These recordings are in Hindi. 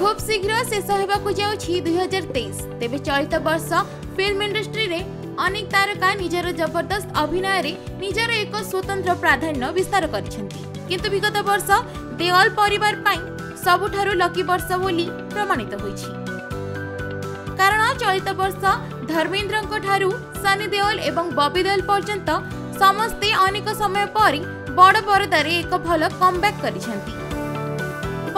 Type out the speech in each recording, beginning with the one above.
খুব শীঘ্র শেষ হওয়া যাচ্ছি দুই হাজার তেইশ তবে চলিত বর্ষ ফিল্ম ইন্ডস্ট্রি অনেক তারকা নিজের জবরদস্ত অভিনয়ের নিজের এক স্বতন্ত্র প্রাধান্য বিস্তার করেছেন কিন্তু বিগত বর্ষ দেওয়াল পরিবার পাই সবুঠার লকি বর্ষ বলে প্রমাণিত হয়েছে কারণ চলিত বর্ষ ধর্মেন্দ্রঙ্ ঠারু সানি দেওয়াল এবং ববি দেওয়াল পর্যন্ত ସମସ୍ତେ ଅନେକ ସମୟ ପରେ ବଡ଼ ପରଦାରେ ଏକ ଭଲ କମ୍ବ୍ୟାକ୍ କରିଛନ୍ତି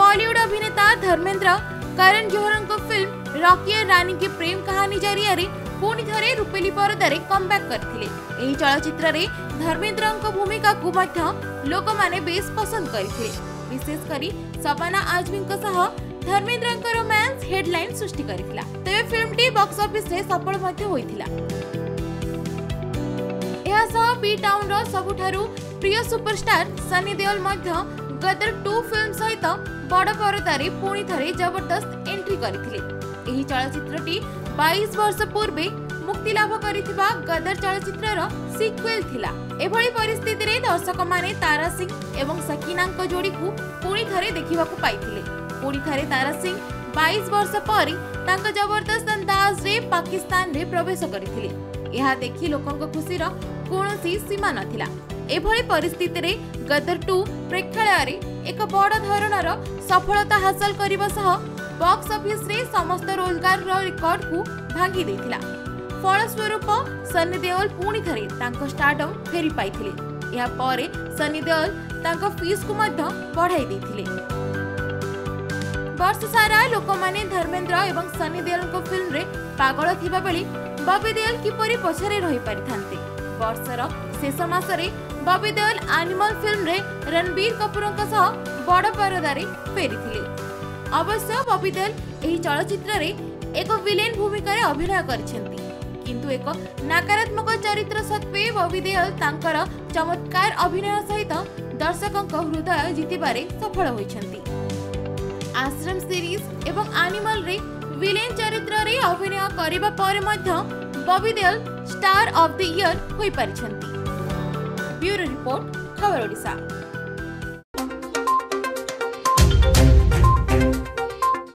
बॉलीवुड अभिनेता धर्मेंद्र करण जोहर फिल्म रकी और रानी की प्रेम कहानी जरिया पुणी थे रूपेली पर्दार कम बैक करते चलचित्र धर्मेन्द्र भूमिका को मध्य लोक मैंने बेस पसंद करते विशेषकर सपना आजमी धर्मेन्द्र रोमांस हेडलैन सृष्टि तेज फिल्म टी बक्स अफिस सफल टाउन रो प्रिय सुपरस्टार सनी देओल গদর 2 ফিল্ম સહિત বড় বড় দাড়ি পূণিধারে জবরদস্ত এন্ট্রি করিছিল এই চলচ্চিত্রটি 22 বছর পূর্বে মুক্তি লাভ করিবা গদর চলচ্চিত্রর সিকুয়েল থিলা এভળી পরিস্থিতিতে দর্শক মানে তারা সিং এবং সাকিনাଙ୍କ জোড়ি কো পূণিধারে দেখিবাকু পাইছিল পূণিধারে তারা সিং 22 বছর পরে তাঙ্ক জবরদস্ত আন্দাজে পাকিস্তান রে প্রবেশ করিছিল ইয়া দেখি লোকনকো খুশি র କୌଣସି ସୀମା ନଥିଲା ଏଭଳି ପରିସ୍ଥିତିରେ ଗଦର ଟୁ ପ୍ରେକ୍ଷାଳୟରେ ଏକ ବଡ଼ ଧରଣର ସଫଳତା ହାସଲ କରିବା ସହ ବକ୍ସ ଅଫିସରେ ସମସ୍ତ ରୋଜଗାରର ରେକର୍ଡକୁ ଭାଙ୍ଗି ଦେଇଥିଲା ଫଳସ୍ୱରୂପ ସନ୍ନି ଦେଓଲ ପୁଣି ଥରେ ତାଙ୍କ ଷ୍ଟାର୍ଟଅପ୍ ଫେରି ପାଇଥିଲେ ଏହା ପରେ ସନ୍ନି ଦେଓଲ ତାଙ୍କ ଫିସ୍କୁ ମଧ୍ୟ ବଢ଼ାଇ ଦେଇଥିଲେ ବର୍ଷ ସାରା ଲୋକମାନେ ଧର୍ମେନ୍ଦ୍ର ଏବଂ ସନ୍ନି ଦେଓଲଙ୍କ ଫିଲ୍ମରେ ପାଗଳ ଥିବା ବେଳେ ବବି ଦେଓଲ କିପରି ପଛରେ ରହିପାରିଥାନ୍ତି ବର୍ଷର ଶେଷ ମାସରେ ବବି ଦେଓଲ ଆନିମଲ ଫିଲ୍ମରେ ରଣବୀର କପୁରଙ୍କ ସହ ବଡ଼ ପରଦାରେ ଫେରିଥିଲେ ଅବଶ୍ୟ ବବି ଦେଓଲ ଏହି ଚଳଚ୍ଚିତ୍ରରେ ଏକ ଭିଲେନ୍ ଭୂମିକାରେ ଅଭିନୟ କରିଛନ୍ତି କିନ୍ତୁ ଏକ ନକାରାତ୍ମକ ଚରିତ୍ର ସତ୍ତ୍ୱେ ବବି ଦେଓଲ ତାଙ୍କର ଚମତ୍କାର ଅଭିନୟ ସହିତ ଦର୍ଶକଙ୍କ ହୃଦୟ ଜିତିବାରେ ସଫଳ ହୋଇଛନ୍ତି ଆଶ୍ରମ ସିରିଜ୍ ଏବଂ ଆନିମଲରେ ଭିଲେନ୍ ଚରିତ୍ରରେ ଅଭିନୟ କରିବା ପରେ ମଧ୍ୟ Bobby Deol star of the year होई परछंती ब्यूरो रिपोर्ट खबर ओडिसा